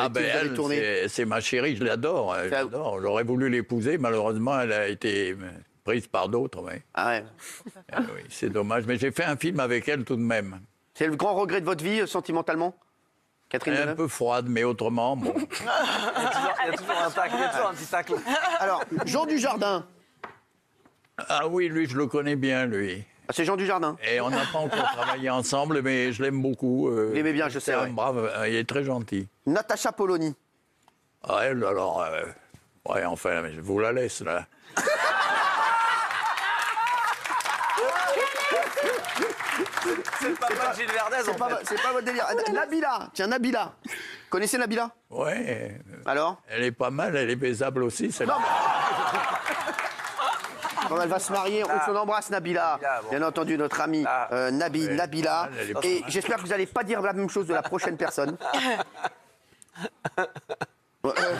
Ah ben elle, c'est- c'est ma chérie, je l'adore. euh, je l'adore. J'aurais voulu l'épouser, malheureusement, elle a été euh, prise par d'autres. oui. Ah ouais. Ah oui, c'est dommage, mais j'ai fait un film avec elle tout de même. C'est le grand regret de votre vie, euh, sentimentalement Catherine Elle est un peu froide, mais autrement, bon. Il y a toujours, il y a toujours un tacle, il y a toujours un petit tacle. Alors, Jean Dujardin. Ah oui, lui, je le connais bien, lui. Ah, c'est Jean Dujardin. Et on n'a pas encore travaillé ensemble, mais je l'aime beaucoup. euh, bien, je sais, C'est un ouais. brave, euh, il est très gentil. Natacha Polony. Ah, elle, alors. euh, ouais, enfin, je vous la laisse, là. C'est pas mal Gilles Verdez, C'est pas, c'est pas votre délire. Ah, Nabila. Tiens, Nabila. Connaissez Nabila? Ouais. Alors? Elle est pas mal, elle est baisable aussi, celle-là quand elle va se marier. On embrasse Nabila, bien entendu, notre amie euh, Nabila. Et j'espère que vous n'allez pas dire la même chose de la prochaine personne. Euh, euh,